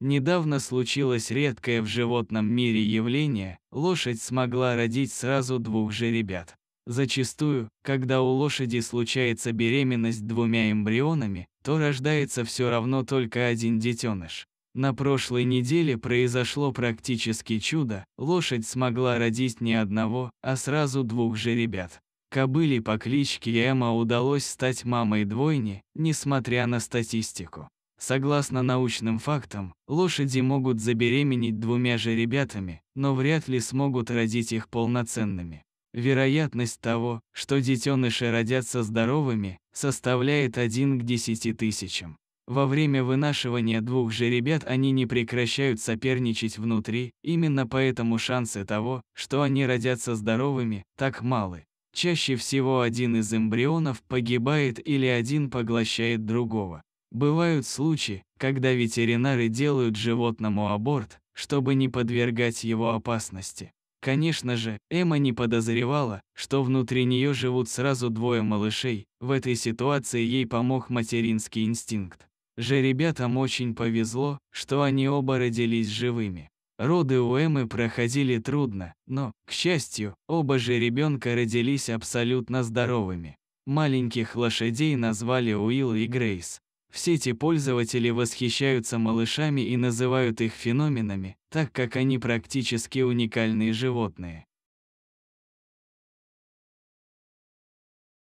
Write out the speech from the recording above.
Недавно случилось редкое в животном мире явление, лошадь смогла родить сразу двух жеребят. Зачастую, когда у лошади случается беременность двумя эмбрионами, то рождается все равно только один детеныш. На прошлой неделе произошло практически чудо, лошадь смогла родить не одного, а сразу двух жеребят. Кобыле по кличке Эмма удалось стать мамой двойни, несмотря на статистику. Согласно научным фактам, лошади могут забеременеть двумя же ребятами, но вряд ли смогут родить их полноценными. Вероятность того, что детеныши родятся здоровыми, составляет 1 к 10 тысячам. Во время вынашивания двух же ребят они не прекращают соперничать внутри, именно поэтому шансы того, что они родятся здоровыми, так малы. Чаще всего один из эмбрионов погибает или один поглощает другого. Бывают случаи, когда ветеринары делают животному аборт, чтобы не подвергать его опасности. Конечно же, Эмма не подозревала, что внутри нее живут сразу двое малышей, в этой ситуации ей помог материнский инстинкт. Же ребятам очень повезло, что они оба родились живыми. Роды у Эммы проходили трудно, но, к счастью, оба же ребенка родились абсолютно здоровыми. Маленьких лошадей назвали Уилл и Грейс. В сети пользователи восхищаются малышами и называют их феноменами, так как они практически уникальные животные.